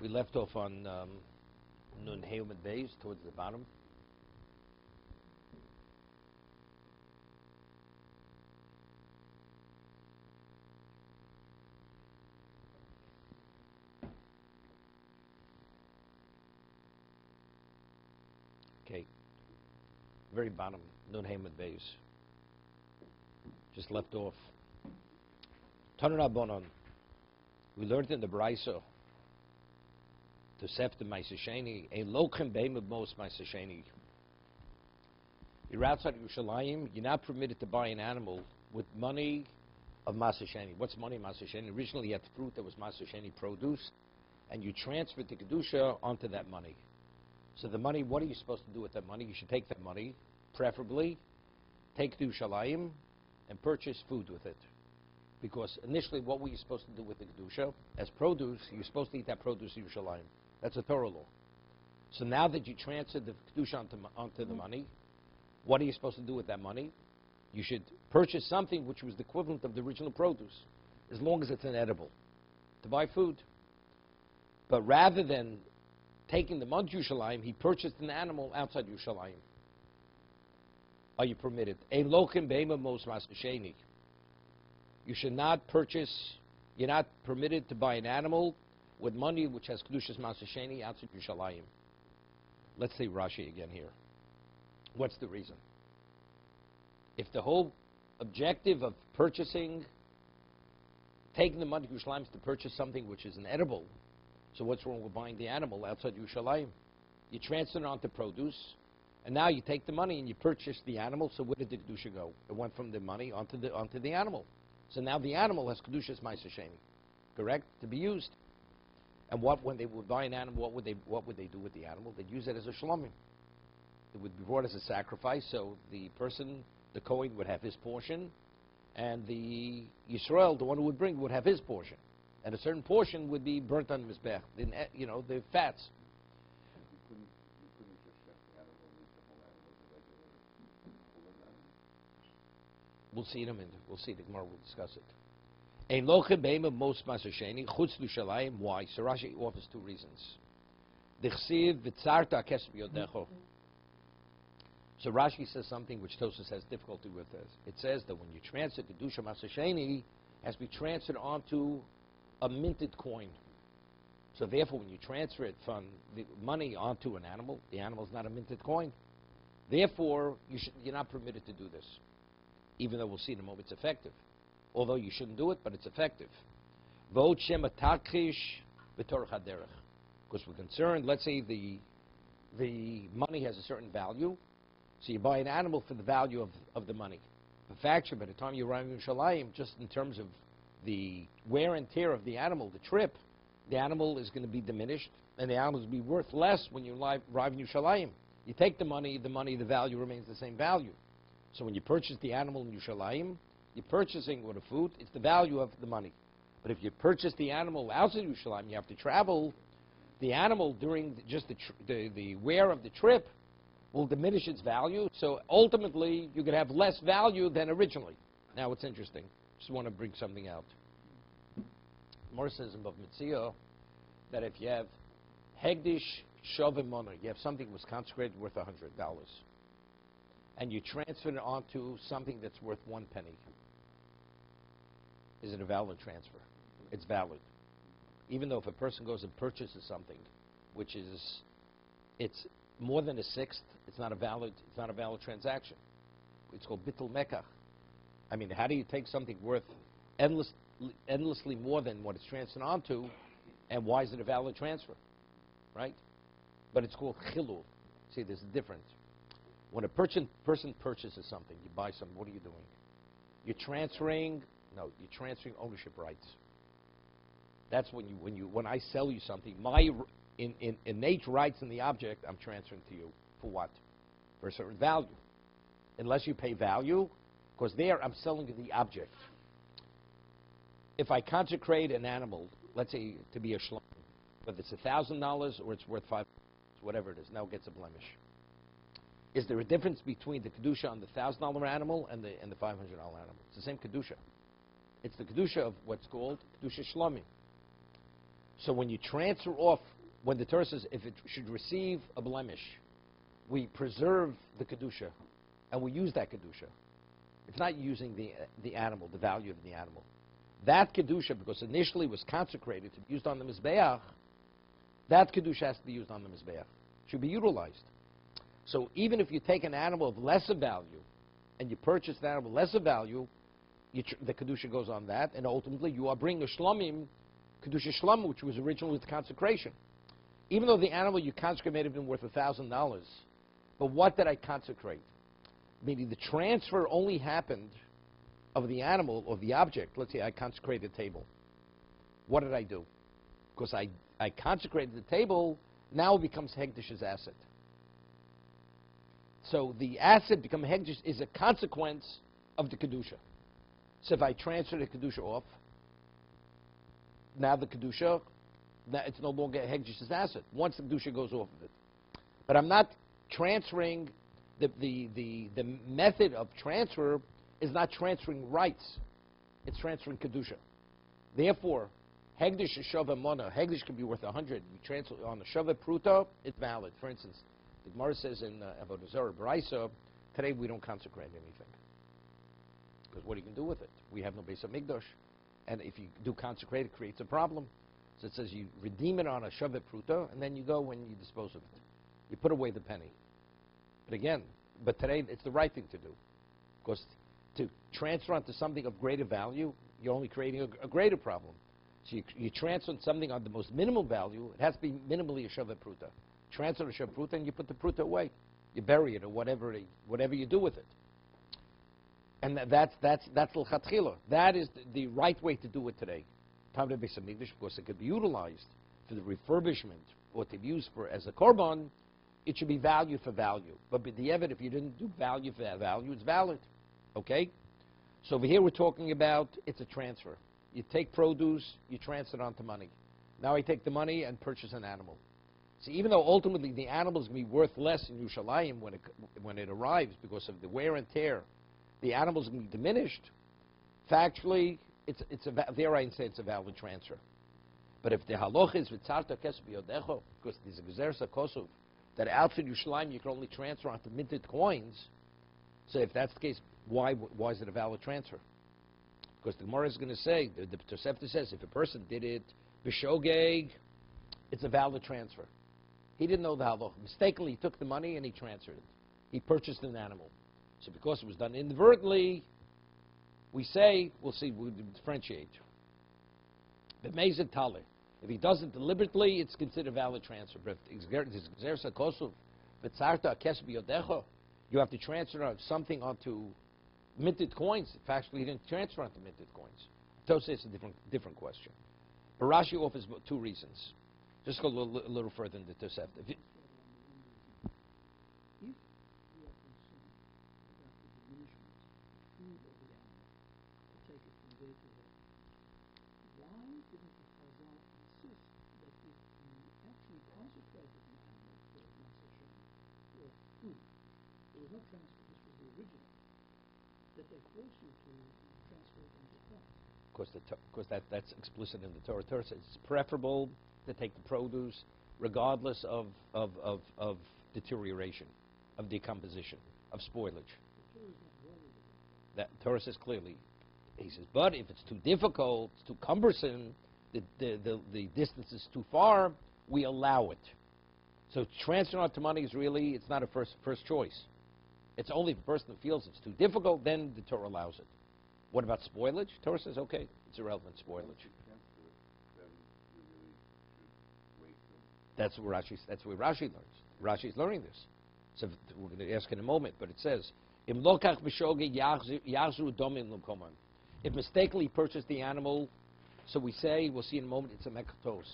We left off on um, Nun Bays towards the bottom. Okay. Very bottom, Nun Heumet Bays. Just left off. Tanurabonon. We learned in the Brisa Tosefta Maisasheni, a lochem beimabos Maisasheni. You're outside Yerushalayim, you're not permitted to buy an animal with money of Masasheni. What's money Masasheni? Originally, you had fruit that was Masasheni produce, and you transferred the Kedusha onto that money. So the money, what are you supposed to do with that money? You should take that money, preferably, take to Yerushalayim, and purchase food with it. Because initially, what were you supposed to do with the Kedusha? As produce, you're supposed to eat that produce in Yerushalayim. That's a Torah law. So now that you transferred the Kedusha onto, onto the mm-hmm. money, what are you supposed to do with that money? You should purchase something which was the equivalent of the original produce, as long as it's an edible, to buy food. But rather than taking the money to Yerushalayim, he purchased an animal outside Yerushalayim. Are you permitted? A lokim beima mos masasheni. You should not purchase, you're not permitted to buy an animal with money which has Kedushas Masasheni outside Yerushalayim. Let's say Rashi again here. What's the reason? If the whole objective of purchasing, taking the money to Yerushalayim is to purchase something which is an edible, so what's wrong with buying the animal outside Yerushalayim? You transfer it onto produce, and now you take the money and you purchase the animal, so where did the Kedusha go? It went from the money onto the, onto the animal. So now the animal has Kedushas Maisasheni, correct? To be used. And what, when they would buy an animal, what would they, what would they do with the animal? They'd use it as a shlomim. It would be brought as a sacrifice, so the person, the Kohen, would have his portion, and the Yisrael, the one who would bring, would have his portion. And a certain portion would be burnt on the Mizbeach, you know, the fats. We'll see in a minute. We'll see. The Gemara will discuss it. Ein loche beima most masasheni chutz lushalayim. Why? So Rashi offers two reasons. Dichsiv v'tzarta kesem yodecho. So Rashi says something which Tosus has difficulty with this. It says that when you transfer kedusha masasheni, has to be transferred onto a minted coin. So therefore, when you transfer it from the money onto an animal, the animal is not a minted coin. Therefore, you should, you're not permitted to do this even though we'll see in a moment it's effective. Although you shouldn't do it, but it's effective. Because we're concerned, let's say the, the money has a certain value, so you buy an animal for the value of, of the money. The fact by the time you arrive in Shalayim, just in terms of the wear and tear of the animal, the trip, the animal is going to be diminished, and the animal will be worth less when you arrive in Yerushalayim. You take the money, the money, the value remains the same value. So when you purchase the animal in Yerushalayim, you're purchasing with a food, it's the value of the money. But if you purchase the animal outside Yerushalayim, you have to travel, the animal during the, just the, the, the wear of the trip will diminish its value. So ultimately, you could have less value than originally. Now, it's interesting. Just want to bring something out. In Bava Metzia that if you have Hegdish Shovim Monor, you have something that was consecrated worth $100 and you transfer it onto something that's worth one penny. Is it a valid transfer? It's valid. Even though if a person goes and purchases something, which is, it's more than a sixth, it's not a valid, it's not a valid transaction. It's called bittul mekach. I mean, how do you take something worth endless, endlessly more than what it's transferred onto, and why is it a valid transfer? Right? But it's called chilul. See, there's a difference. When a person, person purchases something, you buy something, what are you doing? You're transferring, no, you're transferring ownership rights. That's when you, when you, when I sell you something, my in, in, innate rights in the object, I'm transferring to you. For what? For a certain value. Unless you pay value, because there I'm selling you the object. If I consecrate an animal, let's say to be a shlom, whether it's a $1,000 or it's worth five, whatever it is, now it gets a blemish. Is there a difference between the Kedusha on the $1,000 animal and the, and the $500 animal? It's the same Kedusha. It's the Kedusha of what's called Kedusha Shlomim. So when you transfer off, when the Torah says if it should receive a blemish, we preserve the kedusha, and we use that kedusha. It's not using the the animal, the value of the animal. That kedusha, because initially was consecrated to be used on the mizbeach, that kedusha has to be used on the mizbeach. Should be utilized. So even if you take an animal of lesser value, and you purchase an animal of lesser value, the kedusha goes on that, and ultimately you are bringing a shlomim, kedusha shlom, which was originally with consecration. Even though the animal you consecrate may have been worth a thousand dollars, but what did I consecrate? Meaning the transfer only happened of the animal or the object. Let's say I consecrated a table. What did I do? Because I, I consecrated the table, now it becomes Hegdish's asset. So the asset become Hegdish is a consequence of the Kedusha. So if I transfer the Kedusha off, now the Kedusha, now it's no longer a Hegdish's asset, once the Kedusha goes off of it. But I'm not transferring, the, the, the, the method of transfer is not transferring rights, it's transferring Kedusha. Therefore, Hegdish is Shava Mona. Hegdish can be worth 100. You transfer on the Shava Pruta, it's valid. For instance, the Gemara says in uh, Avodah Zarah today we don't consecrate anything. Because what are you going to do with it? We have no base of Migdosh. And if you do consecrate, it creates a problem. So it says you redeem it on a Shavet Pruta, and then you go when you dispose of it. You put away the penny. But again, but today it's the right thing to do. Because to transfer onto something of greater value, you're only creating a, a greater problem. So you, you transfer something on the most minimal value, it has to be minimally a Shavet Pruta. Transfer the Shavet Pruta, and you put the Pruta away. You bury it, or whatever, it- whatever you do with it. And tha- that's that's that's. That is the, the right way to do it today. Tam Beis Hamikdash, because it could be utilized for the refurbishment or to be used for as a korban, it should be value for value. But the evidence, if you didn't do value for value, it's valid. Okay. So over here we're talking about it's a transfer. You take produce, you transfer it onto money. Now I take the money and purchase an animal. See, even though ultimately the animal is going to be worth less in Yerushalayim when it, when it arrives because of the wear and tear, the animals to be diminished. Factually, it's, it's a, there I say it's a valid transfer. But if the haloch is v'tzarta kesef because there's a gezersa kosov, that outside Yerushalayim you can only transfer onto minted coins, so if that's the case, why, why is it a valid transfer? Because the Gemara is going to say, the, the Tosefta says, if a person did it b'shogeg, it's a valid transfer. He didn't know the halach. Mistakenly, he took the money and he transferred it. He purchased an animal. So because it was done inadvertently, we say, we'll see, we differentiate. But Mezid Taleh, if he does it deliberately, it's considered a valid transfer. But if you have to transfer something onto minted coins. Factually, he didn't transfer onto minted coins. Tosei it's a different, different question. But offers two reasons. Just go a little, a little further in the Tosefta. If you- If we are concerned about the diminishment of food of the animal, to take it from day to day, why didn't the Chazal insist that if you actually consecrated an animal for Matzah Shem, Hmm. food, there was no transfer, this was the original, that they force you to transfer it coins? because the because that that's explicit in the Torah. Torah says it's preferable to take the produce regardless of of, of, of deterioration, of decomposition, of spoilage. The Torah is not worried about That Torah says clearly. He says, but if it's too difficult, it's too cumbersome, the the, the, the distance is too far, we allow it. So transferring out to money is really it's not a first first choice. It's only if the person feels it's too difficult, then the Torah allows it. What about spoilage? Torah says, okay, it's irrelevant spoilage. That's where Rashi. That's where Rashi learns. Rashi is learning this. So we're going to ask in a moment, but it says. If mistakenly purchased the animal, so we say we'll see in a moment it's a mekatos,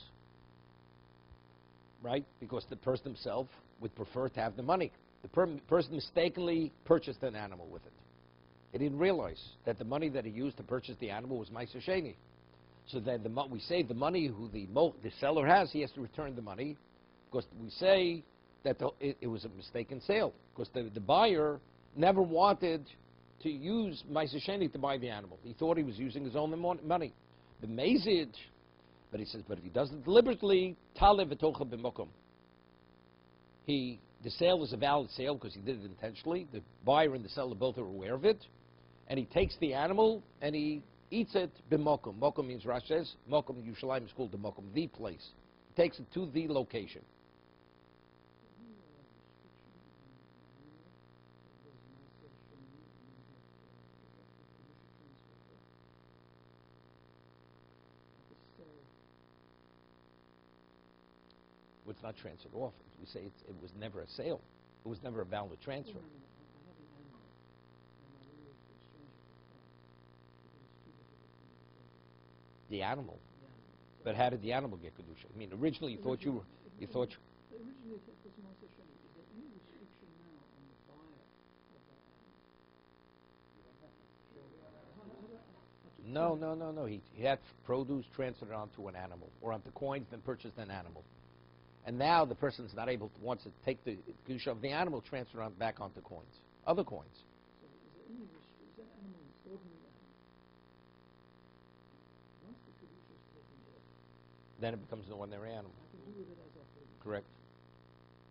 right? Because the person himself would prefer to have the money. The per- person mistakenly purchased an animal with it. He didn't realize that the money that he used to purchase the animal was Meiser Sheni. So then the we say the money who the, the seller has, he has to return the money because we say that the, it, it was a mistaken sale because the, the buyer never wanted to use Meiser Sheni to buy the animal. He thought he was using his own money. The Mazid, But he says, but if he does it deliberately, talev v'tocha b'mokum. He, the sale is a valid sale because he did it intentionally. The buyer and the seller both are aware of it. And he takes the animal and he eats it b'mokum. Mokum means, Rashi says, mokum, Yerushalayim is called the mokum, the place. He takes it to the location. Well, It's not transferred off. We say it's, it was never a sale. It was never a valid transfer. The animal. But how did the animal get kedusha? I mean, originally you thought you were, you thought you, Originally, it was Master Sheni. Is there any restriction now on the buyer of that animal? no, no, no, no. He, he had produce transferred onto an animal or onto coins, then purchased an animal. And now the person's not able to wants to take the kedusha of the animal, transfer on back onto coins, other coins. Then it becomes an ordinary animal. Correct.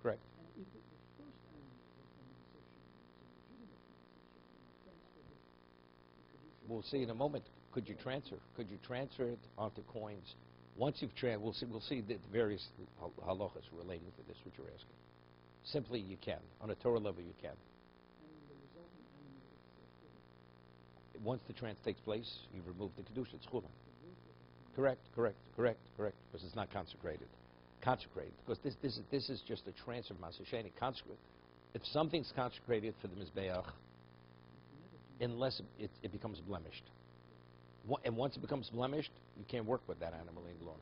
Correct. We'll see in a moment. Could you transfer? Could you transfer it onto coins? Once you've trans, we'll see. We'll see the various halachas relating to this, which you're asking. Simply, you can. On a Torah level, you can. Once the trance takes place, you've removed the kedusha. It's chulin. Correct. Correct. Correct. Correct. Because it's not consecrated. Consecrated. Because this this is this is just a trance of masasheni. Consecrated. If something's consecrated for the mizbeach, unless it, it becomes blemished. And once it becomes blemished, you can't work with that animal any longer.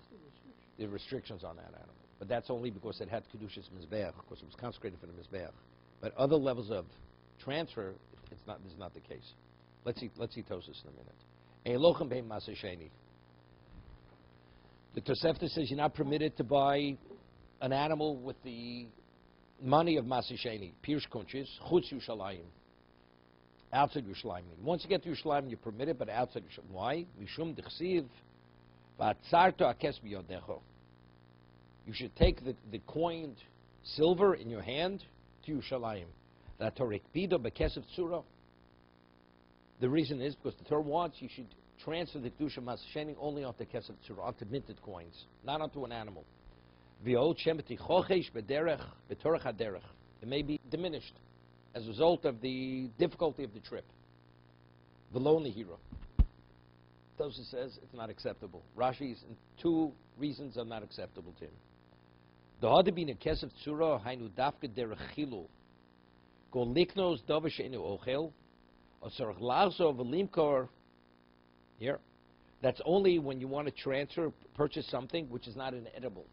The. Restrictions on that animal. But that's only because it had Kedushas Mizbeach, because it was consecrated for the Mizbeach. But other levels of transfer, it's not, this is not the case. Let's see, let's see Tosis in a minute. The Tosefta says you're not permitted to buy an animal with the money of masasheni, Pirsh Kunchis, Chutz Yushalayim. Outside Yerushalayim. Once you get to Yerushalayim, you're permitted, but outside Yerushalayim. Why? Mishum dechsiv, v'atzarto akes biyodecho. You should take the, the coined silver in your hand to Yerushalayim. The reason is because the Torah wants you should transfer the kedusha masasheni only onto kesef tzura, onto minted coins, not onto an animal. It may be diminished as a result of the difficulty of the trip. The lonely hero. Tosa says it's not acceptable. Rashi's two reasons are not acceptable to him. The. Here. That's only when you want to transfer, purchase something which is not an edible.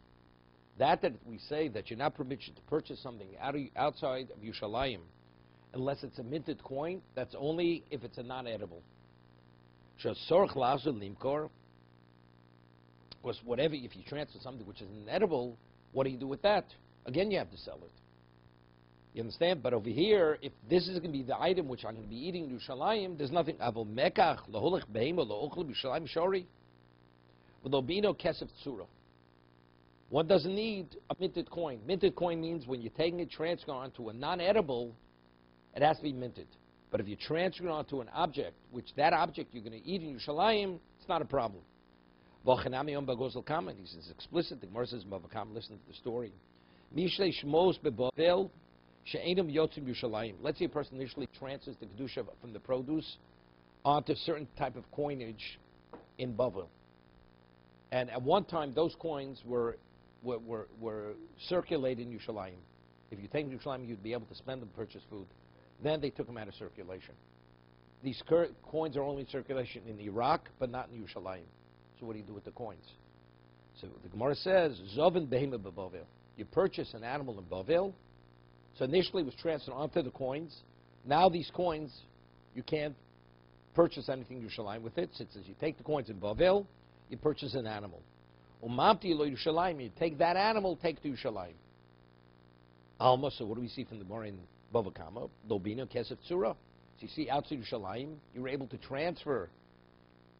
That that we say that you're not permitted to purchase something outside of Yushalayim unless it's a minted coin, that's only if it's a non-edible. Because whatever, if you transfer something which is an edible, what do you do with that? Again, you have to sell it. You understand? But over here, if this is going to be the item which I'm going to be eating in Yerushalayim, there's nothing. Avol mekach laholech behema laochel b'Yerushalayim shori. V'lobino kesef tzura. One doesn't need a minted coin. Minted coin means when you're taking it, transferring onto a non-edible, it has to be minted. But if you transfer it onto an object, which that object you're going to eat in Yerushalayim, it's not a problem. Kamen. He says explicit. The Gemara says, "Mavakam, listen to the story." Shmos she'enim yotzim Yerushalayim. Let's say a person initially transfers the kedusha from the produce onto a certain type of coinage in Bavel. And at one time, those coins were were, were, were circulated in Yerushalayim. If you take Yerushalayim, you'd be able to spend them, purchase food. Then they took them out of circulation. These coins are only in circulation in Iraq, but not in Yerushalayim. So what do you do with the coins? So the Gemara says, Zovin behema bebavel. You purchase an animal in Bavel. So initially it was transferred onto the coins. Now these coins, you can't purchase anything in Yerushalayim with it. Since you take the coins in Bavel, you purchase an animal. Umamti lo Yerushalayim. You take that animal, take to Yerushalayim. Alma. So what do we see from the Gemara in Bava Kama? Lobina kesef tzura. So you see outside Yerushalayim, you were able to transfer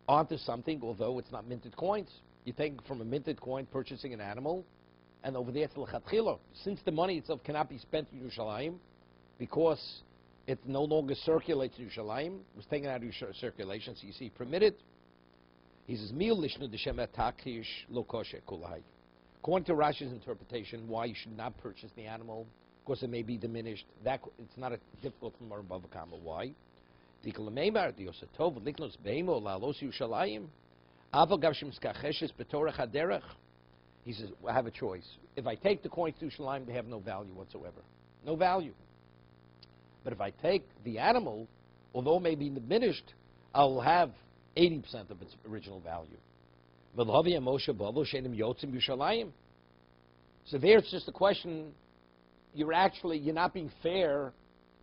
onto something, although it's not minted coins. You take from a minted coin purchasing an animal, and over there it's l'chatchila. Since the money itself cannot be spent in Yerushalayim, because it no longer circulates in Yerushalayim, it was taken out of circulation, so you see permitted. He says, Mil lishnu. According to Rashi's interpretation, why you should not purchase the animal, because it may be diminished. That it's not a difficult from our comma. Why? He says, I have a choice. If I take the coins to Yerushalayim, they have no value whatsoever. No value. But if I take the animal, although it may be diminished, I'll have 80% of its original value. So there it's just a question, you're actually, you're not being fair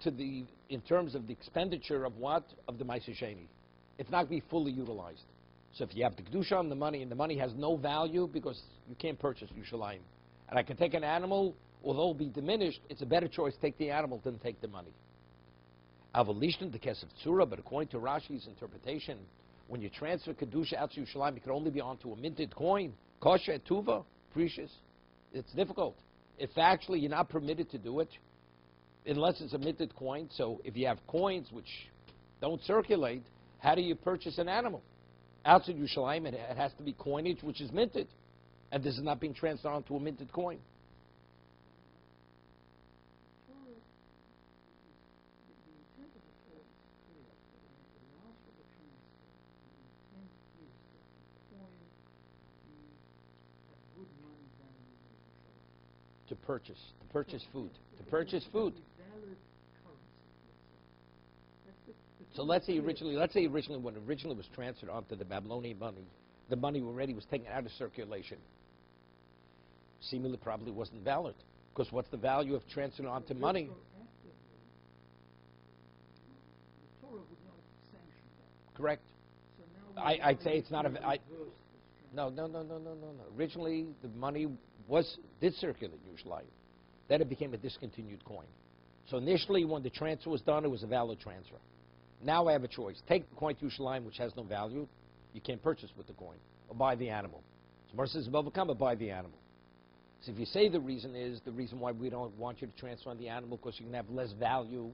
to the, in terms of the expenditure of what? Of the Sheni. It's not going to be fully utilized. So if you have the Kedusha on the money, and the money has no value because you can't purchase Yerushalayim. And I can take an animal, although it'll be diminished, it's a better choice take the animal than take the money. Avalishtan the case of Tzura, but according to Rashi's interpretation, when you transfer Kedusha out to Yerushalayim, it can only be onto a minted coin. Kosher, Tuva, precious. It's difficult. If actually you're not permitted to do it, unless it's a minted coin. So if you have coins which don't circulate, how do you purchase an animal? Outside Yerushalayim, it, it has to be coinage which is minted. And this is not being transferred onto a minted coin. Torah, is- the, the intent of the Torah is clear, that when it allows for the transfer, the intent is that the coin be have good money value in Yerushalayim. To purchase, to purchase food, to purchase food. So let's say originally, let's say originally when originally was transferred onto the Babylonian money, the money already was taken out of circulation. Seemingly, probably wasn't valid, because what's the value of transferring onto money? Would. Correct. I, I'd say it's not a I- No, no, no, no, no, no, no. Originally, the money was did circulate usually. Then it became a discontinued coin. So initially, when the transfer was done, it was a valid transfer. Now I have a choice: take the coin to Yerushalayim, which has no value, you can't purchase with the coin, or buy the animal. So Mar says, "Above come, buy the animal." So if you say the reason is the reason why we don't want you to transfer on the animal because you can have less value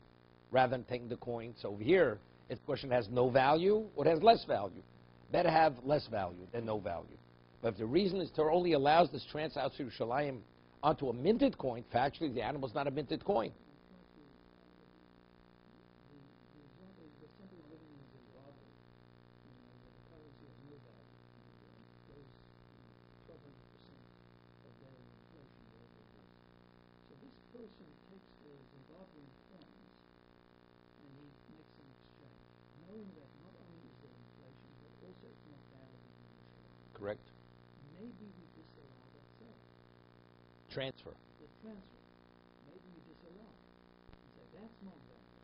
rather than taking the coin. So over here, the question has no value or it has less value, better have less value than no value. But if the reason is Torah only allows this transfer out to Yerushalayim onto a minted coin, factually the animal's not a minted coin. the, the example is that somebody living in Zimbabwe, you the currency has no value, and it goes, you know, 1200% of their inflation, whatever. So this person takes the Zimbabwean coins and he makes an exchange, knowing that not only is there inflation, but also it's not valid in. Correct? Maybe we disallow that sale, Transfer. the transfer. Maybe we disallow it and say that's not valid.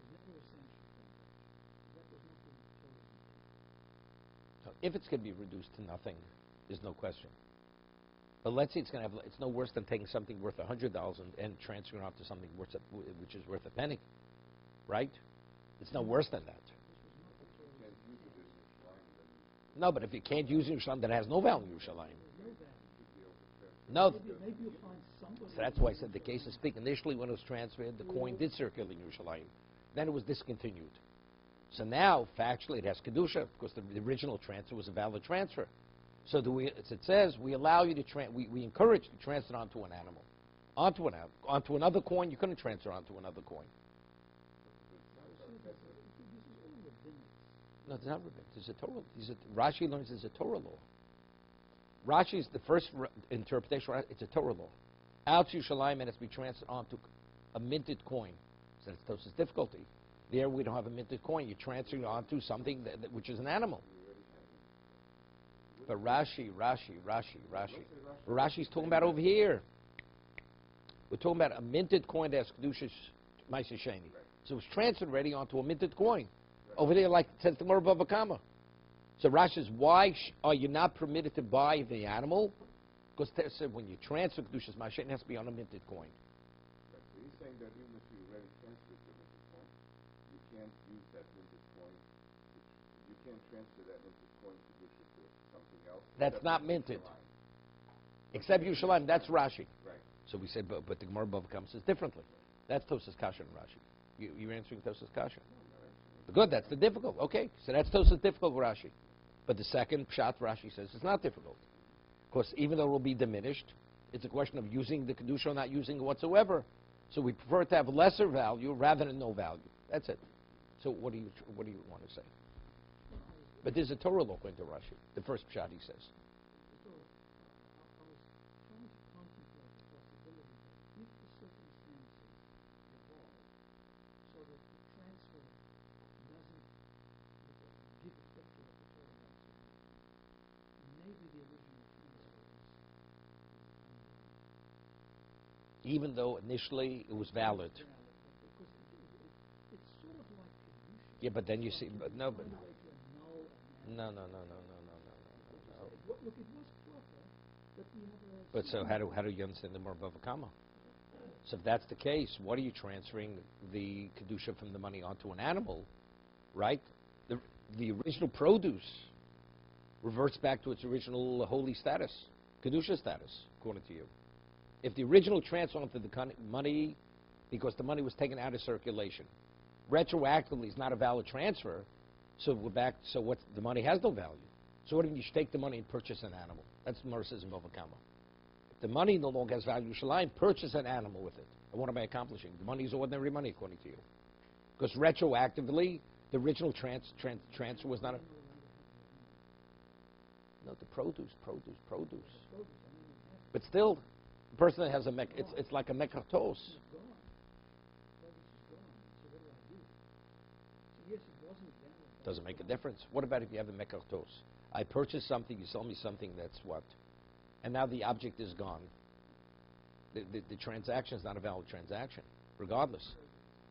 There's never a sanction for that. Was not the Torah's. So if it's going to be reduced to nothing, there's no question. But let's say it's going to have, it's no worse than taking something worth a hundred dollars and, and transferring it onto something worth a, which is worth a penny, right? It's no worse than that. This was not the Torah's Can't use it intent. as a shrine, then No, but if you can't use Yerushalayim, then it has no value Yerushalayim. No so that's why I said the case is speak. Initially, when it was transferred, the coin did circulate in Yerushalayim. Then it was discontinued. So now, factually, it has kedusha because the, the original transfer was a valid transfer. So we, it says, we allow you to tran we, we encourage to transfer onto an animal, onto an- onto another coin. You couldn't transfer onto another coin. This is all rabbinic. No, it's not rabbinic. There's a Torah. There's a, Rashi learns there's a Torah law. Rashi is the first interpretation. It's a Torah law. Out to Yerushalayim and it's be transferred onto a minted coin. So that's Tosa's difficulty. There we don't have a minted coin. You're transferring it onto something that, that- which is an animal. But Rashi, Rashi, Rashi, Rashi. Rashi's talking about over here. We're talking about a minted coin that's Kedushas Maisa Sheni. So it was transferred already onto a minted coin. Over there, like it says the Gemara Bava Kama. So Rashi says, why sh- are you not permitted to buy the animal? Because they said when you transfer Kedushas Sheni, it has to be on a minted coin. Right, So he's saying that even if you already transferred the minted coin, you can't use that minted coin, you can't transfer that minted coin to Bishop to something else. That's not minted. Except Yerushalayim, that's Rashi. Right. So we said, but, but the Gemara above comes says differently. That's Tosas Kasha and Rashi. You, you're answering Tosas Kasha. Good, that's the difficult. Okay, so that's Tosas difficult for Rashi. But the second Pshat Rashi says it's not difficult. Of course, even though it will be diminished, it's a question of using the Kedusha or not using it whatsoever. So we prefer to have lesser value rather than no value. That's it. So what do you, what do you want to say? But there's a Torah law into Rashi. The first Pshat he says. Maybe the original Even though initially it was valid. Yeah, but then you see, but no, but no, no, no, no, no, no, no, no. Look, it was but so how do how do you understand the Marbava So if that's the case, what are you transferring the kedusha from the money onto an animal, right? The original produce reverts back to its original holy status, kedusha status, according to you. If the original transfer onto the money, because the money was taken out of circulation, retroactively is not a valid transfer, so we're back. So what? The money has no value. So what if you take the money and purchase an animal? That's the Mercer's in Bava Kama. If the money no longer has value, Shalim, purchase an animal with it. And what am I accomplishing? The money is ordinary money, according to you. Because retroactively, the original trans, trans, transfer was not a... No, the produce, produce, produce. But still, the person that has a mek, it's, it's like a valid. Doesn't make a difference. What about if you have a mekartos? I purchase something, you sell me something that's what? And now the object is gone. The, the, the transaction is not a valid transaction, regardless.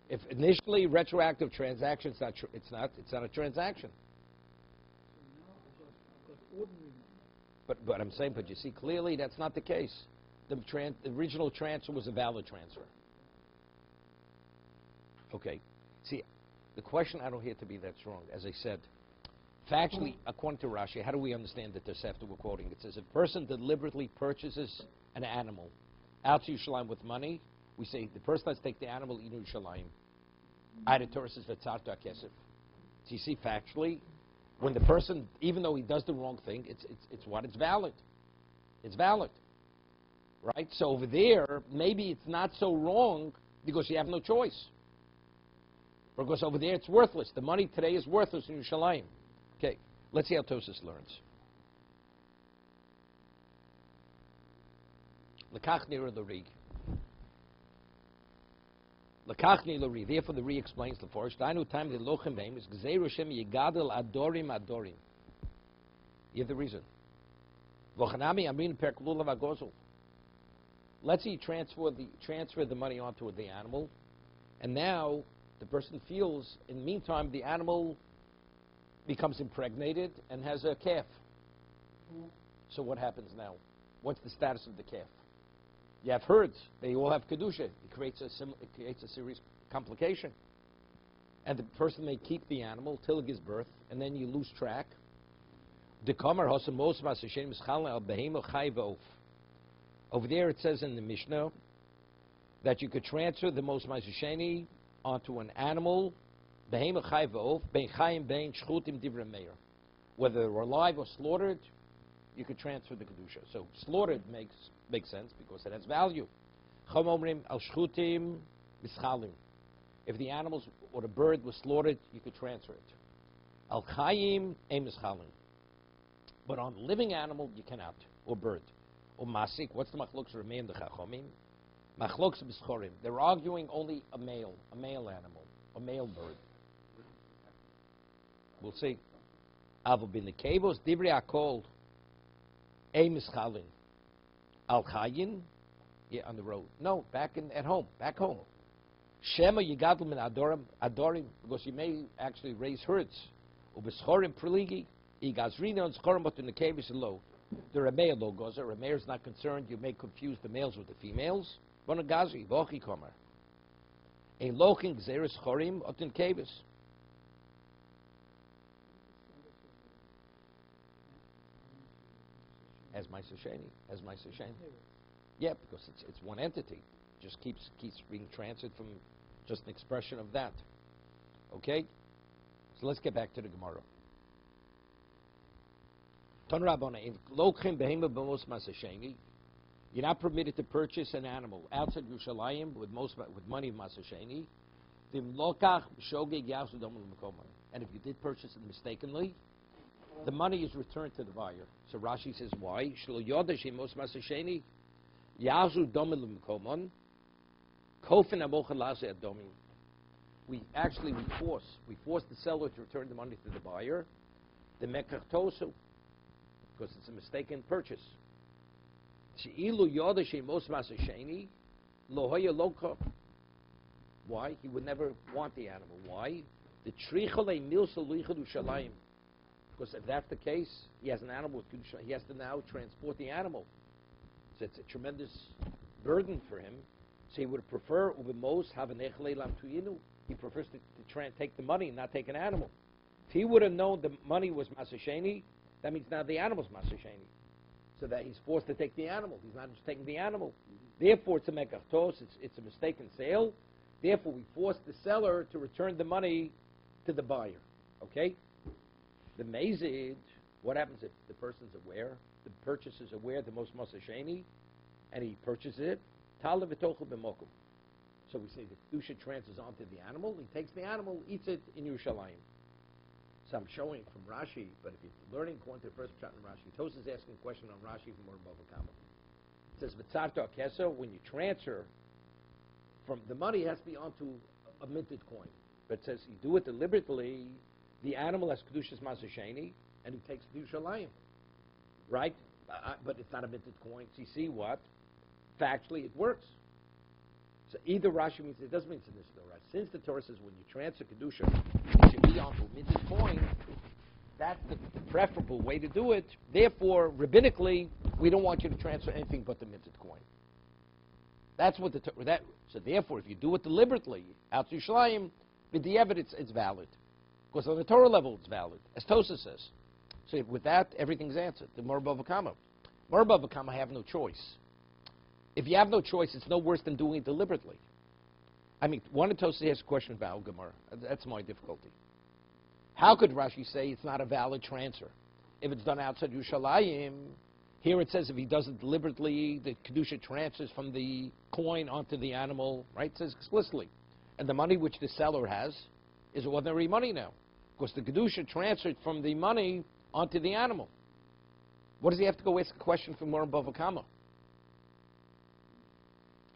If initially retroactive transaction, it's not, it's not, it's not a transaction. But, but I'm saying, but you see clearly that's not the case. The, the original transfer was a valid transfer. Okay. See, the question I don't hear to be that strong. As I said, factually, according to Rashi, how do we understand the Tosefta we're quoting? It says, a person deliberately purchases an animal out to Yerushalayim with money, we say the person to take the animal in Yerushalayim. Ida Torah says, "V'tzarta kesef." So you see, factually, when the person, even though he does the wrong thing, it's, it's, it's what? It's valid. It's valid. Right? So over there, maybe it's not so wrong because you have no choice. Because over there it's worthless. The money today is worthless in Yerushalayim. Okay, let's see how Tosis learns. Lekach nira nira l'ri. Therefore the Ri explains the forest. Dainu time the lochem beim is gzeir Hashem yigadel adorim adorim. You have the reason. Vochanami amin per klulav agozel. Let's see, transfer the transfer the money onto the animal, and now the person feels. In the meantime, the animal becomes impregnated and has a calf. So what happens now? What's the status of the calf? You have herds; they all have kedusha. It creates a it creates a serious complication, and the person may keep the animal till it gives birth, and then you lose track. Over there it says in the Mishnah that you could transfer the most Maisusheni onto an animal. Whether they were alive or slaughtered, you could transfer the kedusha. So slaughtered makes makes sense because it has value. If the animals or the bird was slaughtered, you could transfer it. Al chayim ein mischalim. But on living animal, you cannot, or bird. Or masik, what's the machlokes remain the chachomim? Machlokes b'schorim. They're arguing only a male, a male animal, a male bird. We'll see. Avol bin the kavos divrei akol a mischalin al chayin. Yeah, on the road. No, back in at home, back home. Shema yigadol min adorim adorim because you may actually raise herds. Ubeschorim priligi igazrina and schorim but in the kavos low. The Rameir lo gozer. Rameir is not concerned. You may confuse the males with the females. Bonagazi, vochi komer. A lochin gzeres chorim otin kavis. As my Sheni, as my Sheni. Yeah, because it's it's one entity. Just keeps keeps being transferred from just an expression of that. Okay? So let's get back to the Gemara. Ton Rabbana, in Lochim Behema B'mos Masasheni, you're not permitted to purchase an animal outside Yerushalayim with most with money of Masasheni. Vim Lokach B'shogeg Yasu Domel Mekoman. And if you did purchase it mistakenly, the money is returned to the buyer. So Rashi says, why? We actually we force we force the seller to return the money to the buyer. The Mekachtosu, because it's a mistaken purchase. Why? He would never want the animal. Why? The trichale milsa. Because if that's the case, he has an animal with kedusha. He has to now transport the animal. So it's a tremendous burden for him. So he would prefer ubemos have an lam tuyinu. He prefers to, to try and take the money and not take an animal. If he would have known the money was masasheni, that means now the animal's masasheni. So that he's forced to take the animal. He's not just taking the animal. Therefore, it's a mekachtos. It's, it's a mistaken sale. Therefore, we force the seller to return the money to the buyer. Okay? The mazid, what happens if the person's aware, the purchaser's aware, the most masasheni, and he purchases it? Tala b'mokum. So we say the kedusha transfers onto the animal. He takes the animal, eats it in Yerushalayim. So I'm showing from Rashi, but if you're learning according to the first chapter in Rashi, Tos is asking a question on Rashi from Bava Kama. It says, "V'tzarto akesa." When you transfer from the money has to be onto a minted coin. But it says you do it deliberately. The animal has kedushas masasheni, and he takes kedusha layim, right? Uh, but it's not a minted coin. So you see what? Factually, it works. So either Rashi means it doesn't mean it's in this Torah. Since the Torah says when you transfer kedusha, it should be onto a minted coin. That's the preferable way to do it. Therefore, rabbinically, we don't want you to transfer anything but the minted coin. That's what the that. So therefore, if you do it deliberately out to Yerushalayim, with the evidence, it's valid. Because on the Torah level, it's valid, as Tosa says. So with that, everything's answered. The Morbavakama. Morbavakama have no choice. If you have no choice, it's no worse than doing it deliberately. I mean, one of Tosa has a question about Gemara. That's my difficulty. How could Rashi say it's not a valid transfer? If it's done outside Yerushalayim, here it says if he does it deliberately, the Kedusha transfers from the coin onto the animal, right? It says explicitly. And the money which the seller has is ordinary money now. Because the Kedusha transferred from the money onto the animal. What does he have to go ask a question from Moran Bavakama?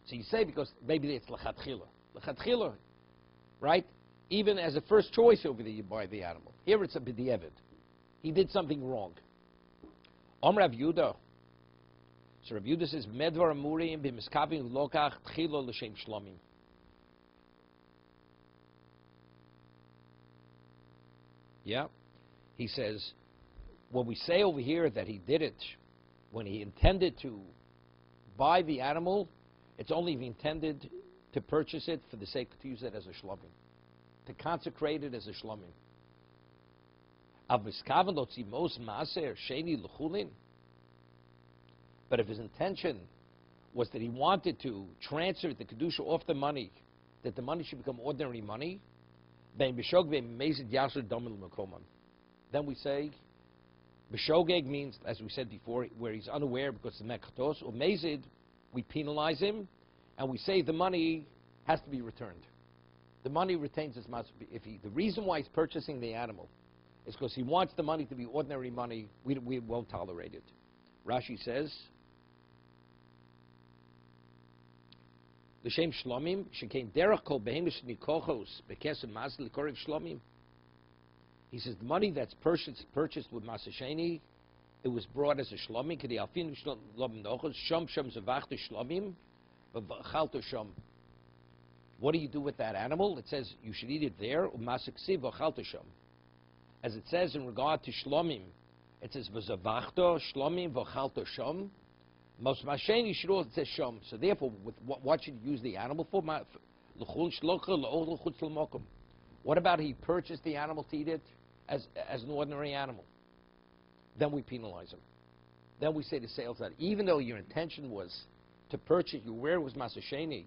So you say because maybe it's Lechatchila. Lechatchila, right? Even as a first choice over the buy the animal. Here it's a b'di'evid. He did something wrong. Om Rav Yudah. So Rav Yudah says, Medvar Amurim b'miskavim lokach tchilo l'shem shlomim. Yeah. He says, when we say over here that he did it when he intended to buy the animal, it's only if he intended to purchase it for the sake to use it as a shlomim, to consecrate it as a shlomim. But if his intention was that he wanted to transfer the kedusha off the money, that the money should become ordinary money, then we say b'shogeg means, as we said before, where he's unaware because of mektos or mezid, we penalize him, and we say the money has to be returned. The money retains its mas. If he, the reason why he's purchasing the animal is because he wants the money to be ordinary money, we, we won't tolerate it. Rashi says, L'shem shlomim, shekein derech kol behemish nikochos bekesem mas likorev shlomim. He says the money that's purchased, purchased with masasheni, it was brought as a shlomim, kedi alfin shlomim nochos, shom shom zavachtu shlomim, v'chaltu shom. What do you do with that animal? It says you should eat it there, u'm u'masiksiv v'chaltu shom. As it says in regard to shlomim, it says v'zavachto shlomim v'chaltu shom. Most masheni should also say shom. So therefore, with what, what should you use the animal for? What about he purchased the animal to eat it as, as an ordinary animal? Then we penalize him. then we say the sales out. Even though your intention was to purchase, you where it was Masasheni,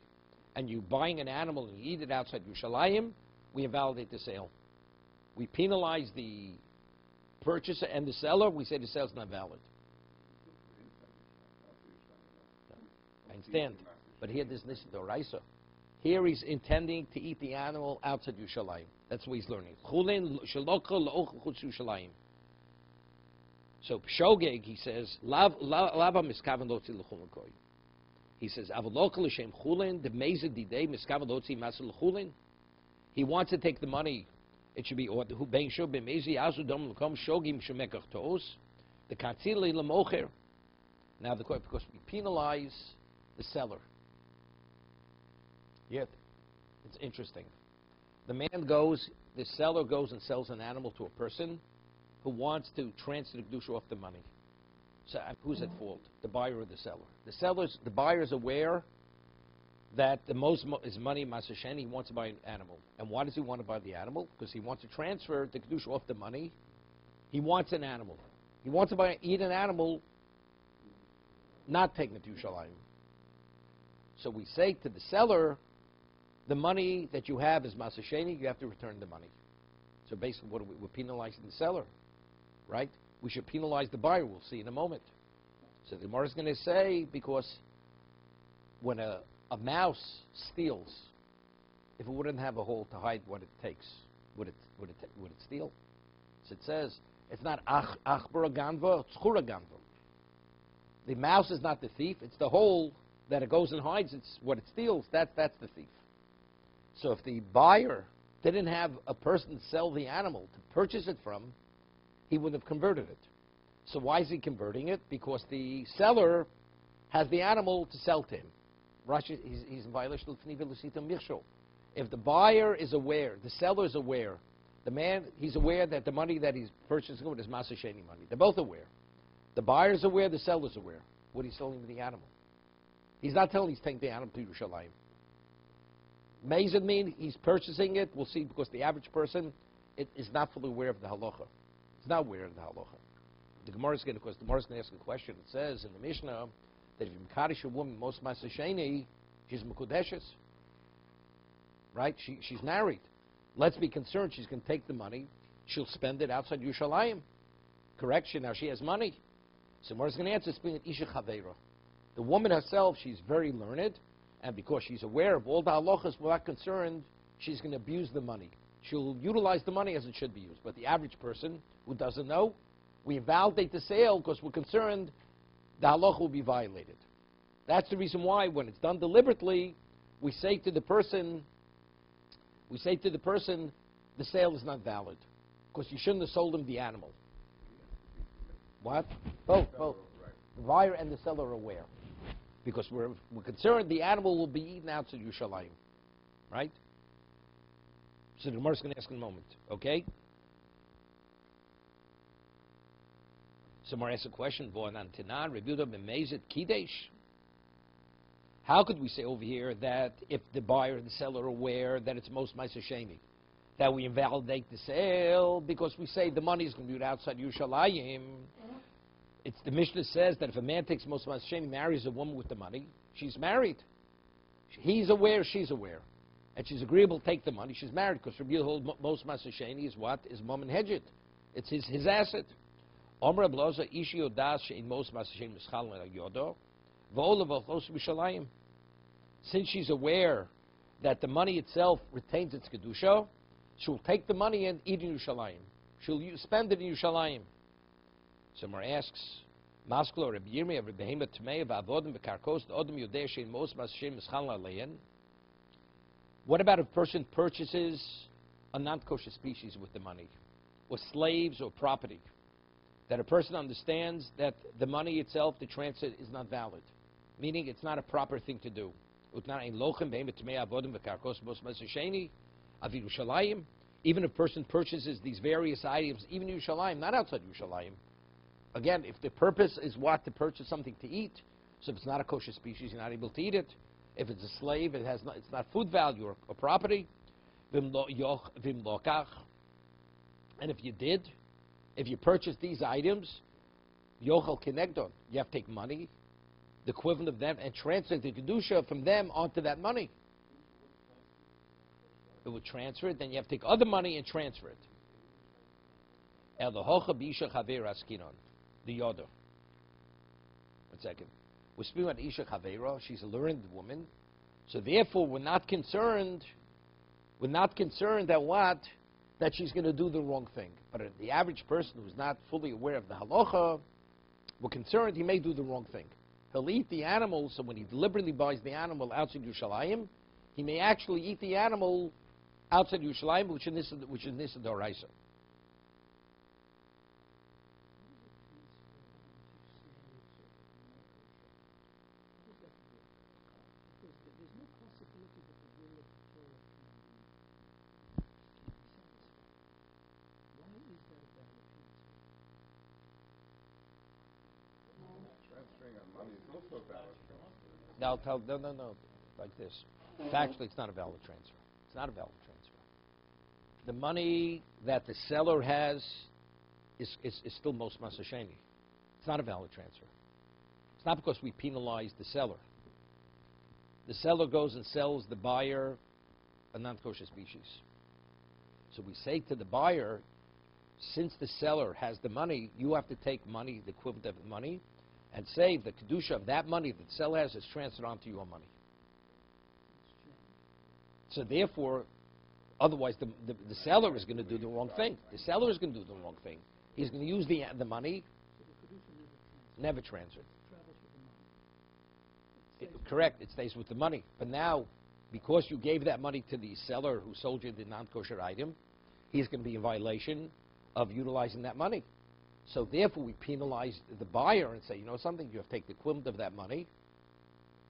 and you buying an animal and you eat it outside Yerushalayim, we invalidate the sale. We penalize the purchaser and the seller. We say the sale's not valid. I understand. But here, there's this Doraisa. Here he's intending to eat the animal outside Yerushalayim. That's what he's learning. So Pshogeg, he says, Lav- lava miskaven lotzi. He says, avaloka l'shem chulin, the meza didei miskaven lotzi l'chulin. He wants to take the money. It should be or who bein sho b'mezi azu dom l'kom shogim shemekach toos. The katzili l'mocher. Now the question, because we penalize the seller. Yet, it's interesting. The man goes, the seller goes and sells an animal to a person who wants to transfer the kedusha off the money. So uh, who's at fault? The buyer or the seller? The seller's, the buyer's aware that the most mo- is money masashen. He wants to buy an animal, and why does he want to buy the animal? Because he wants to transfer the kedusha off the money. He wants an animal. He wants to buy eat an animal, not take it to Yerushalayim. So we say to the seller, the money that you have is masasheni. You have to return the money. So basically, what are we, we're penalizing the seller, right? We should penalize the buyer. We'll see in a moment. So the Gemara is going to say because when a, a mouse steals, if it wouldn't have a hole to hide what it takes, would it would it would it steal? So it says it's not ach achbara ganva, it's ganva. The mouse is not the thief; it's the hole that it goes and hides. It's what it steals. That's that's the thief. So if the buyer didn't have a person sell the animal to purchase it from, he wouldn't have converted it. So why is he converting it? Because the seller has the animal to sell to him. Rashi, he's, he's in violation of Tniva Lusita Michshol. If the buyer is aware, the seller is aware, the man, he's aware that the money that he's purchasing with is Masasheni money. They're both aware. The buyer's aware, the seller's aware. What he's selling with the animal. He's not telling he's taking the animal to Yerushalayim. Mazid mean he's purchasing it. We'll see because the average person it, is not fully aware of the halacha. He's not aware of the halacha. The Gemara is going to, because the Gemara is going to ask a question. It says in the Mishnah that if you mekadosh a woman most masasheni, she's mekudeshes. Right? She, she's married. Let's be concerned. She's going to take the money. She'll spend it outside Yerushalayim. Correct? She, now she has money. So Gemara is going to answer. It's being an isha chaveira. The woman herself, she's very learned, and because she's aware of all the halachas, without concerned, she's going to abuse the money. She'll utilize the money as it should be used. But the average person who doesn't know, we invalidate the sale because we're concerned the halacha will be violated. That's the reason why, when it's done deliberately, we say to the person, we say to the person, the sale is not valid because you shouldn't have sold him the animal. What? Both, both. The buyer and the seller are aware. Because we're, we're concerned the animal will be eaten out to Yerushalayim. Right? So the Gemara is going to ask in a moment. Okay? So Gemara asks a question. How could we say over here that if the buyer and the seller are aware that it's most Maisasheni, that we invalidate the sale because we say the money is going to be outside Yerushalayim? Mm-hmm. It's the Mishnah says that if a man takes most Maisasheni, marries a woman with the money, she's married. He's aware, she's aware. And she's agreeable to take the money. She's married because Rabbi Yehuda most Masasheni is what? Is mamon hedyot. It's his, his asset. Omer Abloza Ishi Yodas Shein most Masasheni Mischal Yodo. Since she's aware that the money itself retains its kedusha, she'll take the money and eat in Yerushalayim. She'll spend it in Yerushalayim. Someone asks, Masklo Rabbi Behema Tmei V'avodim V'karkos Odom Shein Alein. What about if a person purchases a non-kosher species with the money, or slaves or property? That a person understands that the money itself, the transit, is not valid, meaning it's not a proper thing to do. Even if a person purchases these various items, even Yerushalayim, not outside Yerushalayim. Again, if the purpose is what to purchase something to eat, so if it's not a kosher species, you're not able to eat it. If it's a slave, it has not, it's not food value or, or property. And if you did, if you purchased these items. You have to take money, the equivalent of them, and translate the Kedusha from them onto that money. It would transfer it, then you have to take other money and transfer it. The Yoder. One second. We're speaking about Isha Chavera. She's a learned woman. So therefore, we're not concerned. We're not concerned that what? That she's going to do the wrong thing. But the average person who's not fully aware of the halacha, we're concerned he may do the wrong thing. He'll eat the animal, so when he deliberately buys the animal outside Yerushalayim, he may actually eat the animal outside Yerushalayim, which is Nisa, which is Nisa Doraisa. Because there- there's no possibility that the will of the Torah can be, can be satisfied. Why is that a valid transfer? Transferring on money is also a valid transfer. Now, I'll tell, no, no, no, like this. Mm-hmm. Factually, it's not a valid transfer. It's not a valid transfer. The money that the seller has is, is, is still most Masasheni. It's not a valid transfer. It's not because we penalize the seller. The seller goes and sells the buyer a non-kosher species. So we say to the buyer, since the seller has the money, you have to take money, the equivalent of the money, and say the kedusha of that money that seller has is transferred onto your money. So therefore, otherwise the, the, the seller is going to do the wrong thing. The seller is going to do the wrong thing. He's going to use the, the money, never transferred. It correct, it stays with the money. But now, because you gave that money to the seller who sold you the non-kosher item, he's going to be in violation of utilizing that money. So therefore, we penalize the buyer and say, you know something, you have to take the equivalent of that money.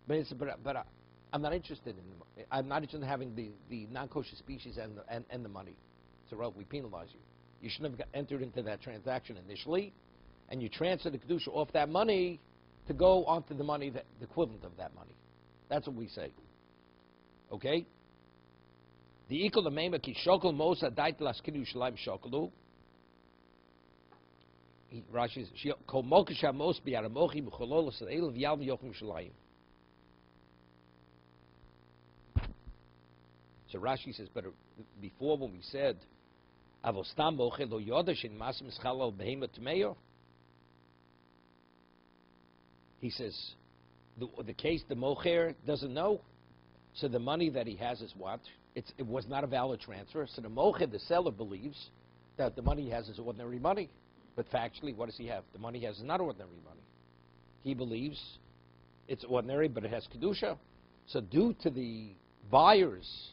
But, it's, but, but I'm not interested in. The, I'm not interested in having the, the non-kosher species and the, and, and the money. So well, we penalize you. You shouldn't have entered into that transaction initially, and you transfer the kedusha off that money to go onto the money that the equivalent of that money. That's what we say. Okay. The equal shokol mosa. Rashi says, "Shi- kol mokish hamos biaramochi b'cholol l'sa'el v'yal v'yochim shalayim. So Rashi says, but before when we said, avostam lo masim he says, the, the case the mocher doesn't know, so the money that he has is what? It's, it was not a valid transfer. So the mocher, the seller, believes that the money he has is ordinary money. But factually, what does he have? The money he has is not ordinary money. He believes it's ordinary, but it has kedusha. So due to the buyer's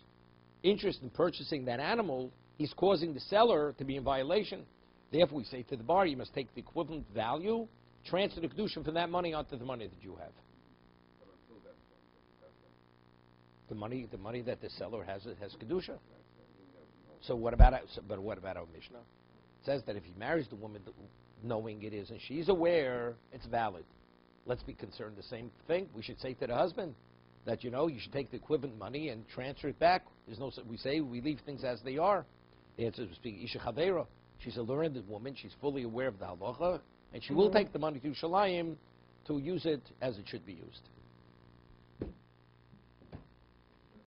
interest in purchasing that animal, he's causing the seller to be in violation. Therefore, we say to the buyer, you must take the equivalent value, transfer the kedusha from that money onto the money that you have. The money, the money that the seller has has kedusha. So what about but what about our Mishnah? Says that if he marries the woman knowing it is and she's aware, it's valid. Let's be concerned the same thing. We should say to the husband that you know you should take the equivalent money and transfer it back. There's no we say we leave things as they are. The answer is speaking Isha Chavera. She's a learned woman. She's fully aware of the halacha, and she will mm-hmm. take the money to Shalayim to use it as it should be used.